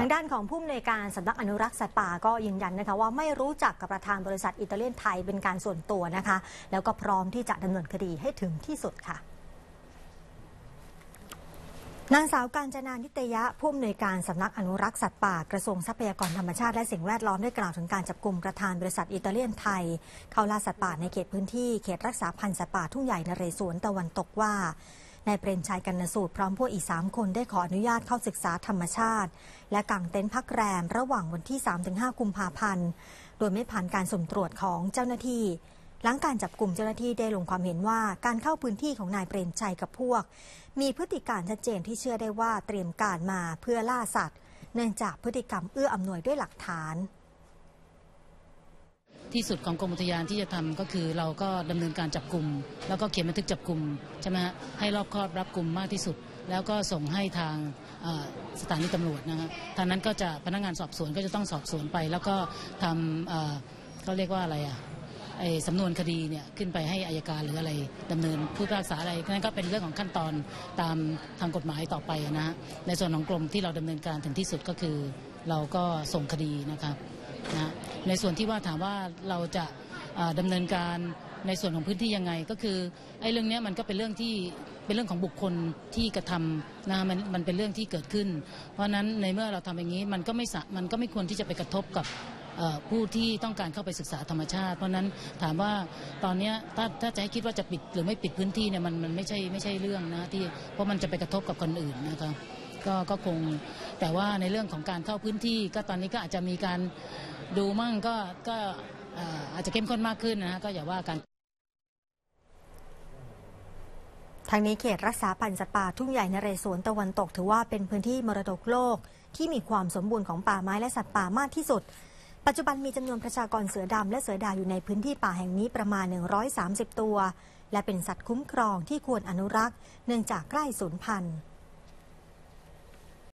ทางด้านของผู้อำนวยการสำนักอนุรักษ์สัตว์ป่าก็ยืนยันนะคะว่าไม่รู้จักกับประธานบริษัทอิตาเลียนไทยเป็นการส่วนตัวนะคะ แล้วก็พร้อมที่จะดำเนินคดีให้ถึงที่สุดค่ะนางสาวการจนานิตยะผู้อำนวยการสำนักอนุรักษ์สัตว์ป่ากระทรวงทรัพยากรธรรมชาติและสิ่งแวดล้อมได้กล่าวถึงการจับกลุ่มประธานบริษัทอิตาเลียนไทย เข้าล่าสัตว์ป่าในเขตพื้นที่เขตรักษาพันธุ์สัตว์ป่าทุ่งใหญ่นเรศวรตะวันตกว่า นายเปรมชัยกันนสูตรพร้อมพวกอีก 3 คนได้ขออนุญาตเข้าศึกษาธรรมชาติ และกางเต็นท์พักแรมระหว่างวันที่ 3-5 กุมภาพันธ์ โดยไม่ผ่านการสุ่มตรวจของเจ้าหน้าที่ หลังการจับกลุ่มเจ้าหน้าที่ได้ลงความเห็นว่าการเข้าพื้นที่ของนายเปรมชัยกับพวก มีพฤติการชัดเจนที่เชื่อได้ว่าเตรียมการมาเพื่อล่าสัตว์ เนื่องจากพฤติกรรมเอื้ออำนวยด้วยหลักฐาน ที่สุดของกรมอุทยานที่จะทำก็คือเราก็ดำเนินการจับกลุ่มแล้วก็เขียนบันทึกจับกลุ่มใช่ไหมฮะให้รอบคอบรับกลุ่มมากที่สุด แล้วก็ส่งให้ทางสถานีตำรวจนะฮะทางนั้นก็จะพนักงานสอบสวนก็จะต้องสอบสวนไป แล้วก็ทำเขาเรียกว่าอะไรอะไอ้สำนวนคดีเนี่ยขึ้นไปให้อายการหรืออะไรดำเนินผู้พิพากษาอะไรนั่นก็เป็นเรื่องของขั้นตอนตามทางกฎหมายต่อไปนะฮะในส่วนของกรมที่เราดำเนินการถึงที่สุดก็คือ เราก็ส่งคดีนะครับ นะในส่วนที่ว่าถามว่าเราจะเอ่อดำเนินการในส่วนของพื้นที่ยังไง ก็คือไอ้เรื่องนี้มันก็เป็นเรื่องที่เป็นเรื่องของบุคคลที่กระทำนะมันมันเป็นเรื่องที่เกิดขึ้น เพราะฉะนั้นในเมื่อเราทำอย่างนี้มันก็ไม่สะมันก็ไม่ควรที่จะไปกระทบกับผู้ที่ต้องการเข้าไปศึกษาธรรมชาติ เพราะนั้นถามว่าตอนนี้ถ้าถ้าจะให้คิดว่าจะปิดหรือไม่ปิดพื้นที่เนี่ยมันมันไม่ใช่ไม่ใช่เรื่องนะที่เพราะมันจะไปกระทบกับคนอื่นนะครับ ก็ก็คง แต่ว่าในเรื่องของการเข้าพื้นที่ก็ตอนนี้ก็อาจจะมีการดูมั่งก็ก็อาจจะเข้มข้นมากขึ้นนะฮะก็อย่าว่ากันทางนี้เขตรักษาพันธุ์สัตว์ป่าทุ่งใหญ่นเรศวรตะวันตก ถือว่าเป็นพื้นที่มรดกโลก ที่มีความสมบูรณ์ของป่าไม้และสัตว์ป่ามากที่สุด ปัจจุบันมีจำนวนประชากรเสือดำและเสือดาวอยู่ในพื้นที่ป่าแห่งนี้ประมาณ 130 ตัว และเป็นสัตว์คุ้มครองที่ควรอนุรักษ์ เนื่องจากใกล้สูญพันธุ์